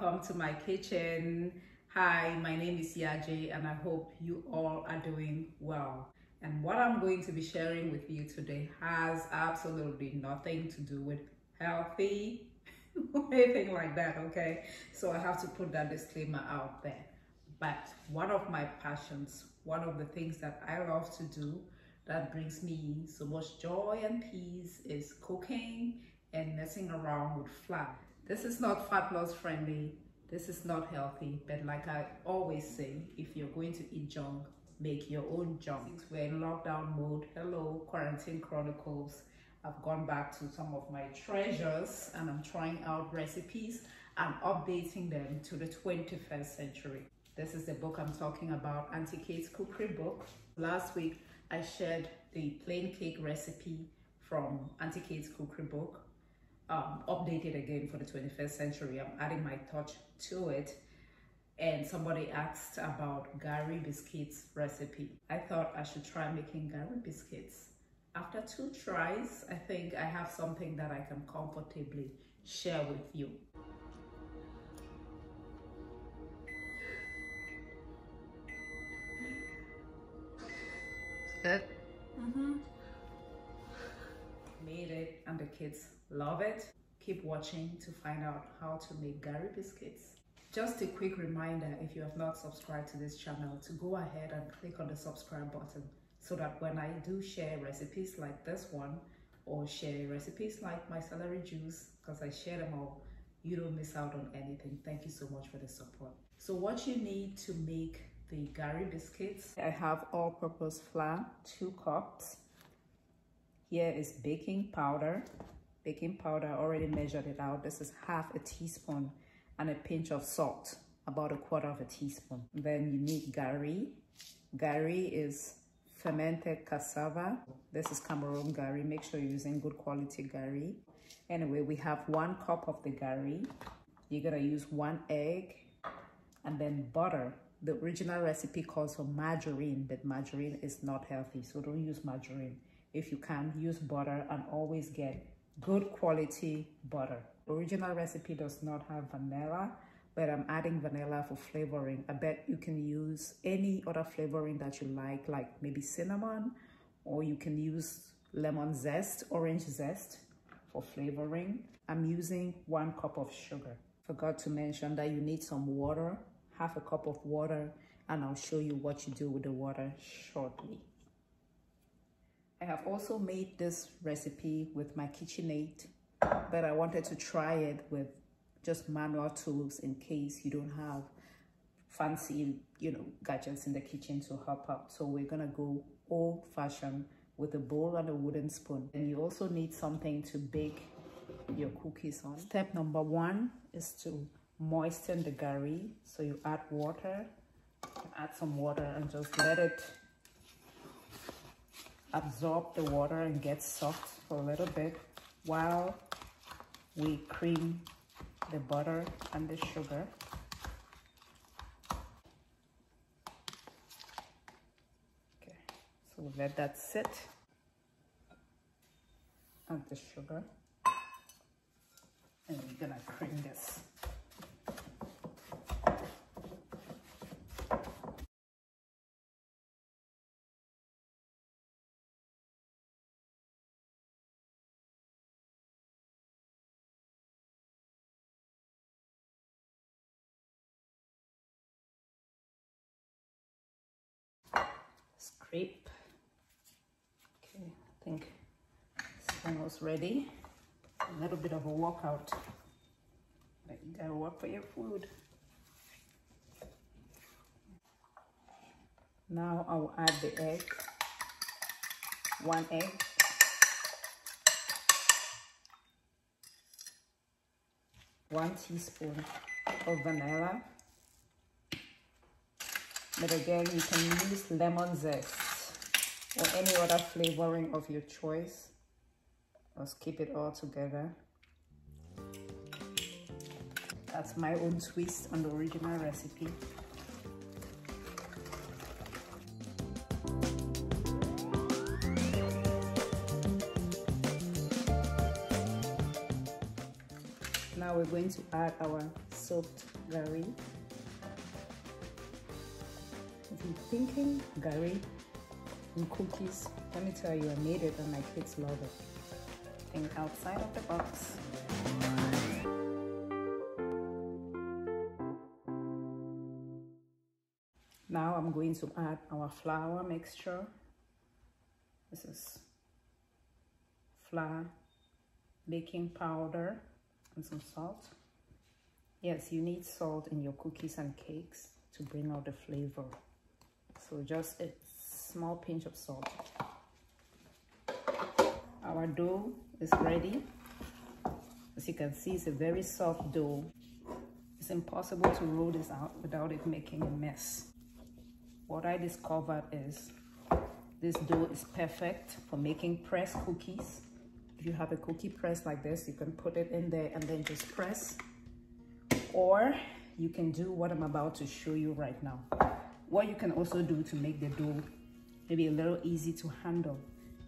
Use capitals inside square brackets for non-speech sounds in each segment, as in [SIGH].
welcome to my kitchen. Hi, my name is Yaje and I hope you all are doing well. And what I'm going to be sharing with you today has absolutely nothing to do with healthy [LAUGHS] anything like that, okay? So I have to put that disclaimer out there. But one of my passions, one of the things that I love to do that brings me so much joy and peace is cooking and messing around with flour. This is not fat loss friendly. This is not healthy. But like I always say, if you're going to eat junk, make your own junk. We're in lockdown mode, hello, Quarantine Chronicles. I've gone back to some of my treasures and I'm trying out recipes and updating them to the 21st century. This is the book I'm talking about, Auntie Kate's Cookery Book. Last week, I shared the plain cake recipe from Auntie Kate's Cookery Book um, updated again for the 21st century. I'm adding my touch to it. And somebody asked about Gari biscuits recipe. I thought I should try making Gari biscuits. After two tries, I think I have something that I can comfortably share with you. Good? Mm-hmm. Made it and the kids Love it? Keep watching to find out how to make Gari biscuits. Just a quick reminder, if you have not subscribed to this channel, to go ahead and click on the subscribe button so that when I do share recipes like this one or share recipes like my celery juice, because I share them all, you don't miss out on anything. Thank you so much for the support. So what you need to make the Gari biscuits, I have all-purpose flour, two cups. Here is baking powder, baking powder, I already measured it out. This is half a teaspoon and a pinch of salt, about a quarter of a teaspoon. Then you need gari. Gari is fermented cassava. This is Cameroon gari. Make sure you're using good quality gari. Anyway, we have one cup of the gari. You're gonna use one egg and then butter. The original recipe calls for margarine, but margarine is not healthy, so don't use margarine. If you can, use butter and always get good quality butter. Original recipe does not have vanilla, but I'm adding vanilla for flavoring. I bet you can use any other flavoring that you like, like maybe cinnamon, or you can use lemon zest, orange zest for flavoring. I'm using one cup of sugar. Forgot to mention that you need some water, half a cup of water, and I'll show you what you do with the water shortly. I have also made this recipe with my KitchenAid, but I wanted to try it with just manual tools in case you don't have fancy, you know, gadgets in the kitchen to help out. So we're gonna go old fashioned with a bowl and a wooden spoon. And you also need something to bake your cookies on. Step number one is to moisten the gari. So you add water, add some water and just let it absorb the water and get soft for a little bit while we cream the butter and the sugar. Okay, so we let that sit. Add the sugar. And we're gonna cream this. Scrape. Okay, I think it's almost ready. A little bit of a workout. But you gotta work for your food. Now I will add the egg. One egg. One teaspoon of vanilla. But again, you can use lemon zest or any other flavoring of your choice. Let's keep it all together. That's my own twist on the original recipe. Now we're going to add our soaked gari. Thinking gari and cookies, let me tell you, I made it and my kids love it. Think outside of the box. Now I'm going to add our flour mixture. This is flour, baking powder, and some salt. Yes, you need salt in your cookies and cakes to bring out the flavor. So just a small pinch of salt. Our dough is ready. As you can see, it's a very soft dough. It's impossible to roll this out without it making a mess. What I discovered is this dough is perfect for making press cookies. If you have a cookie press like this, you can put it in there and then just press. Or you can do what I'm about to show you right now. What you can also do to make the dough maybe a little easy to handle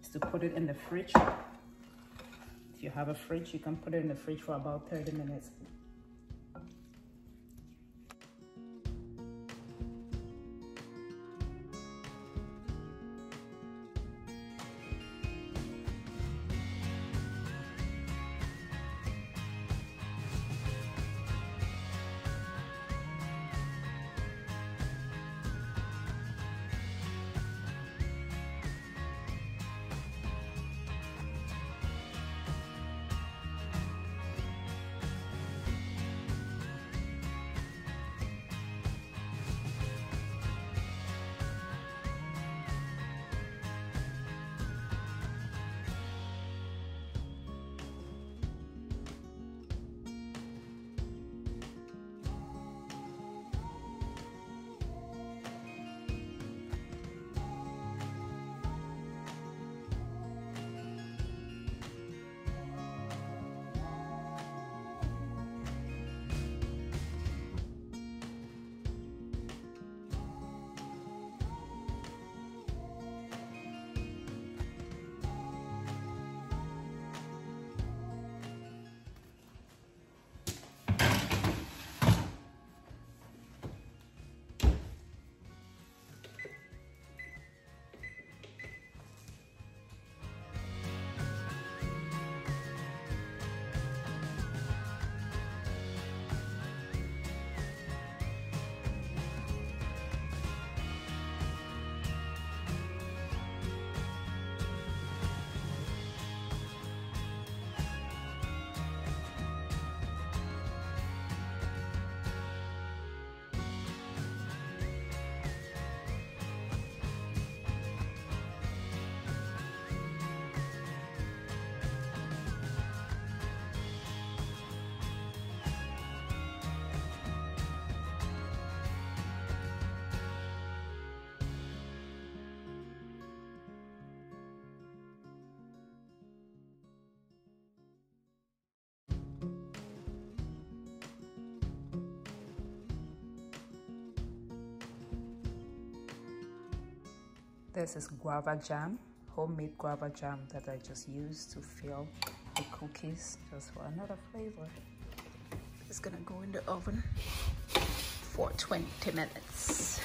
is to put it in the fridge. If you have a fridge, you can put it in the fridge for about 30 minutes This is guava jam, homemade guava jam that I just used to fill the cookies just for another flavor. It's gonna go in the oven for 20 minutes.